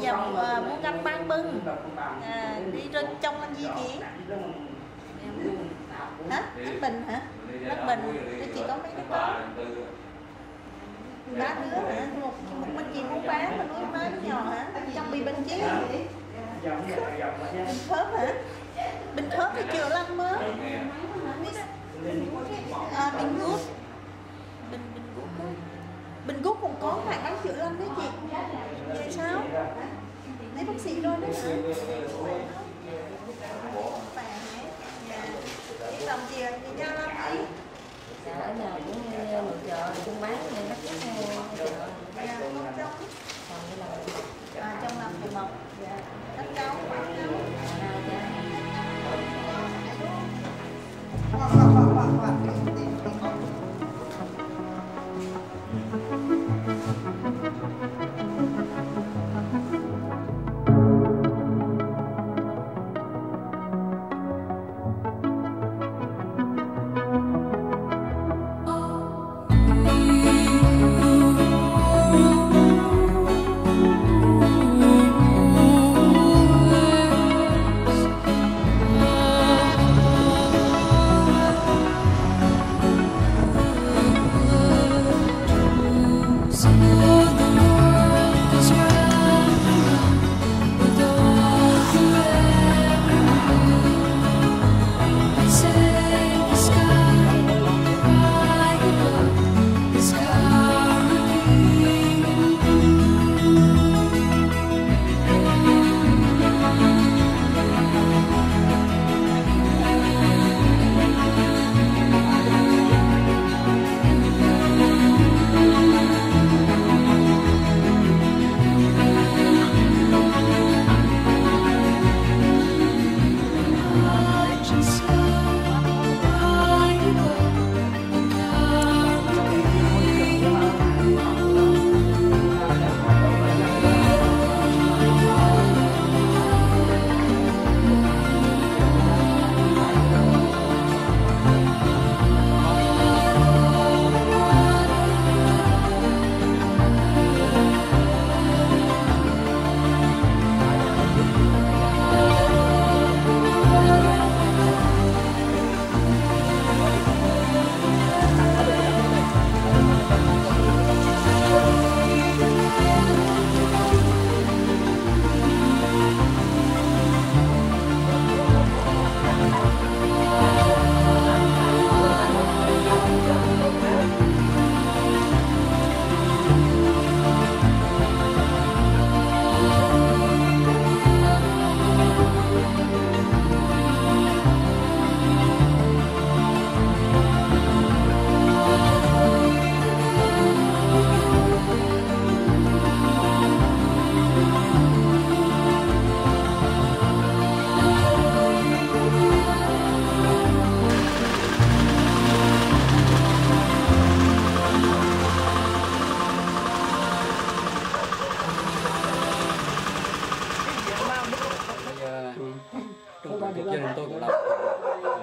và uh, muốn gánh bán bưng. À, đi trên trong anh di chuyển hả? Nước bình hả? Nước bình cái chị có mấy đứa con? Ba đứa hả? Một một bên chị muốn bán mà nuôi má nhỏ hả? Trong bị bệnh chứ. Bình khớp hả? Bình khớp thì chiều lăn mới. À, bình gút bình bình gút bình gút còn có khả năng chữa lành đấy chị. Vậy sao? Lấy bác sĩ rồi đấy hả? Khỏe hả? Dạ. Chị làm gì ra làm gì ở nào cũng như nội trợ buôn bán nên bắt chước chợ dạ con trong còn như là à, trong làm thầy mộc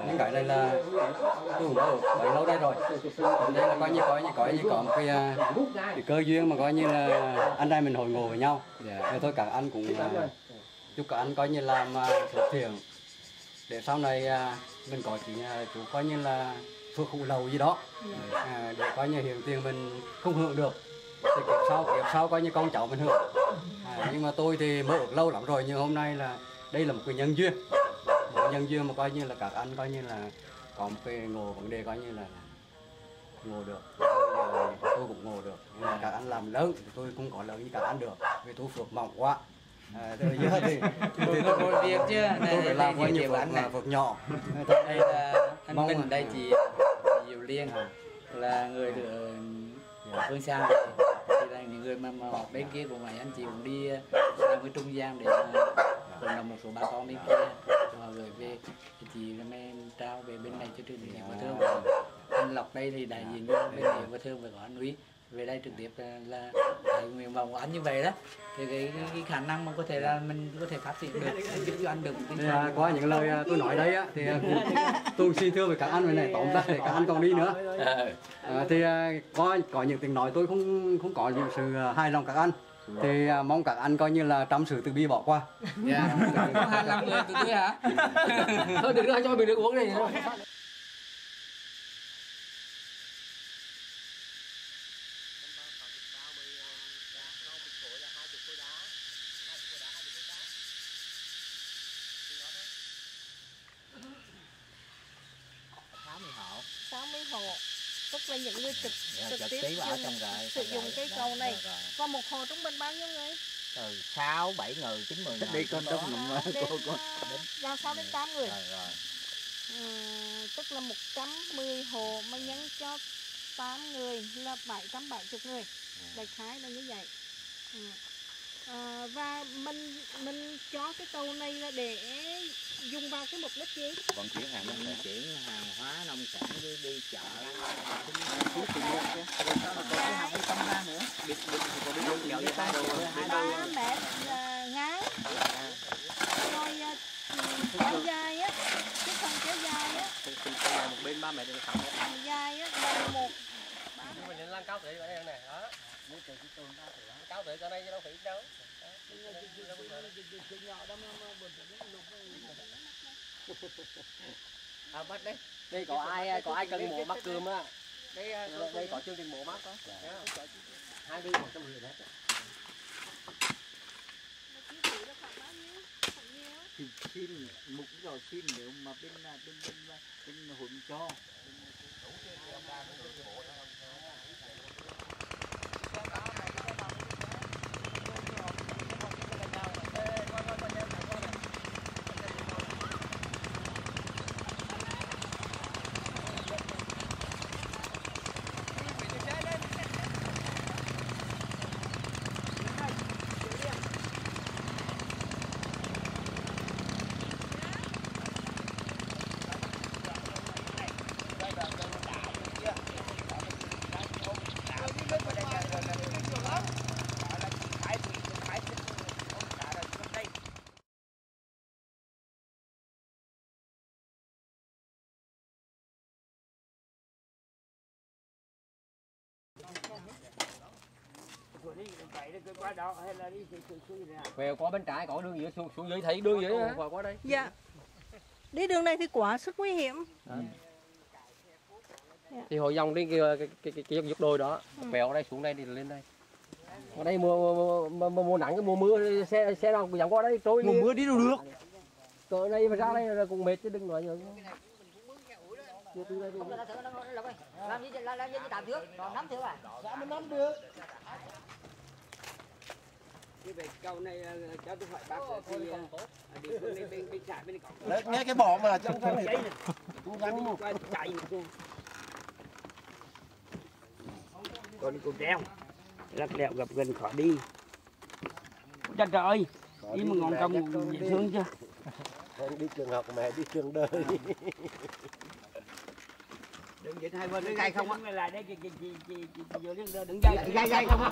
những cái này là tôi cũng ở bấy lâu đây rồi. Đây là coi như coi như coi như có một cái, à, cái cơ duyên mà coi như là anh em mình hội ngộ với nhau. Thì thôi các anh cũng à, chúc các anh coi như làm à, thực thiện để sau này à, mình có chỉ à, chú coi như là phước hữu lầu gì đó. À, để coi như hiện tiền mình không hưởng được. Thì kiếp sau kiếp sau coi như con cháu mình hưởng. À, nhưng mà tôi thì mơ ước lâu lắm rồi nhưng hôm nay là đây là một cái nhân duyên nhân duyên mà coi như là các anh coi như là có một cái ngộ vấn đề coi như là ngộ được. Giờ tôi cũng ngộ được. Nhưng mà các anh làm lớn thì tôi không có lớn như các anh được. Vì tôi phước mỏng quá. À, từ giờ thì, thì một, một việc chứ. Tôi phải làm bao nhiều nhiêu anh này. phước nhỏ. Đây là anh Mong Minh à. đây chị Diệu Liên là người ở Dạ. phương xa thì là những người mà, mà bên kia của mấy anh chị cũng đi làm cái trung gian để mà vận động một số bà con bên kia họ gửi về thì chị là men trao về bên này cho trường địa và thương anh Lộc đây thì đại diện cho bên địa và thương và có anh Uy về đây trực tiếp là, là nguyện vọng của anh như vậy đó. Thì cái, cái, cái khả năng mà có thể là mình có thể phát triển được giúp cho anh được một Thì, à, qua những lời à, tôi nói đây á thì à, tôi xin thưa với các anh về này tóm lại các anh còn đi nữa. À, thì à, có có những tiếng nói tôi không không có những sự à, hài lòng các anh thì à, mong các anh coi như là trăm sự từ bi bỏ qua. Dạ. Có hai năm người tụi tôi hả? Thôi đừng có cho mình được uống này nữa sáu mươi hộ 60 hộ tức trực Dạ, trực trực tiếp tiếp ở dùng- sử dụng cây Đó, cầu này. rồi, rồi. và một hộ trung bình bao nhiêu người? Từ sáu bảy người chín mười người đi con có. đông đến cô cô à, ra 6 đến 8 người. Rồi rồi. Ừ, tức là 110 hộ mà nhân cho 8 người là 770 người. Đại khái là như vậy. Ừ. à, và mình mình cho cái tàu này là để dùng vào cái mục đích gì? Vận chuyển hàng nông sản. Chuyển hàng hóa nông sản đi, đi chợ. Ba mét là ngắn rồi ừ, kéo dài á cái phần kéo dài á. Một bên ba mẹ được thẳng dài á là một mình lên lan cao thể ở đây này đó cao ở đây chứ đâu phải đâu. À bắt đấy. Đây có ai có ai cần mổ mắc cơm á? Đây đây có chương trình mổ mắc đó hai đứa một trăm rưỡi đấy. Chi phí là khoảng bao nhiêu khoảng nhiều á thì xin mục đích là xin nếu mà bên bên bên bên, bên về qua bên trái có đường dưới xuống xuống dưới thấy đường dưới á qua qua đây dạ đi đường này thì quá sức nguy hiểm thì hội dòng đi cái cái cái, cái, cái dốc đồi đó bèo đây xuống đây thì lên đây ở đây mùa mùa, mùa, mùa, nắng cái mùa mưa xe xe nào dòng qua đây trôi mùa mưa đi đâu được cỡ đây mà ra đây là cũng mệt chứ đừng nói nhiều đi. làm gì làm, gì tạm trước còn nắm trước à Đấy, nghe cái bỏ mà trong trong này. Cố gắng một chạy con cô treo lắc lẹo gặp gần khỏi đi. Trời trời đi mà ngọn công dễ thương chưa? Con đi trường học mẹ đi trường đời. Đừng dịch hai bên nó gai không á? lại đây chị chị chị chị chị vô đứng dây gai gai không á